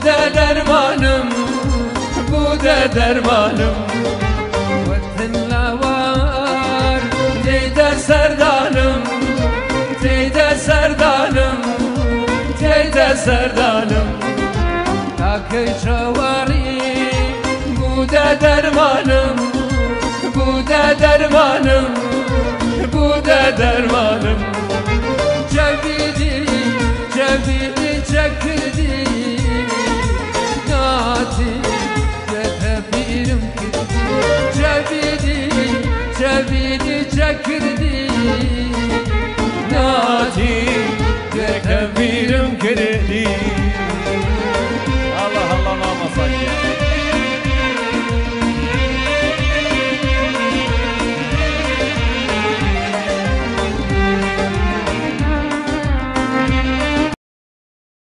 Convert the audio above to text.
Bu dermanım Bu da dermanım. Vatanla var Ceyde serdanım Ceyde serdanım Ceyde serdanım. Takı çavari Bu da dermanım Bu da dermanım. كردي ناتي تكبير